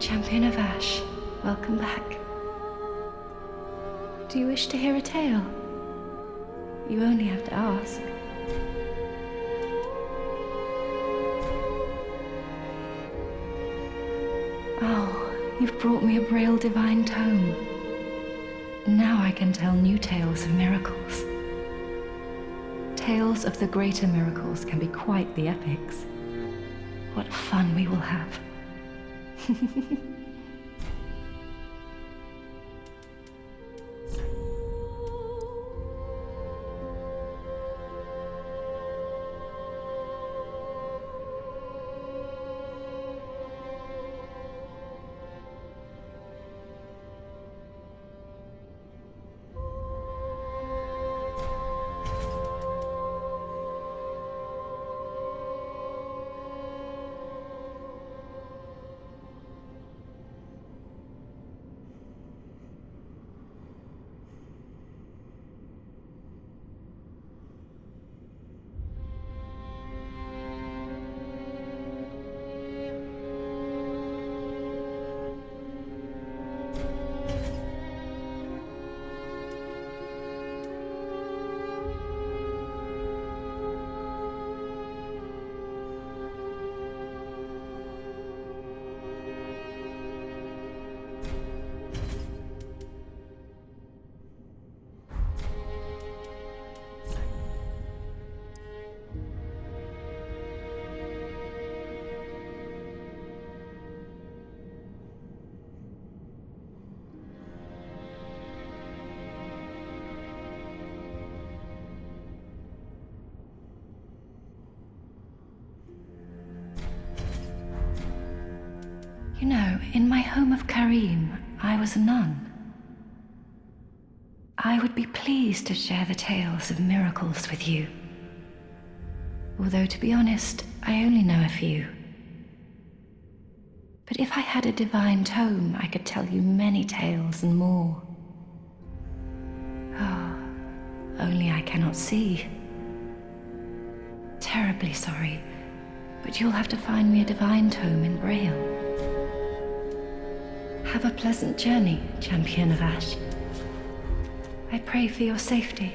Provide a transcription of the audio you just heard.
Champion of Ash, welcome back. Do you wish to hear a tale? You only have to ask. Oh, you've brought me a Braille Divine Tome. Now I can tell new tales of miracles. Tales of the greater miracles can be quite the epics. What fun we will have. 哼哼哼哼 You know, in my home of Carim, I was a nun. I would be pleased to share the tales of miracles with you. Although, to be honest, I only know a few. But if I had a divine tome, I could tell you many tales and more. Ah, only I cannot see. Terribly sorry, but you'll have to find me a divine tome in Braille. Have a pleasant journey, Champion of Ash. I pray for your safety.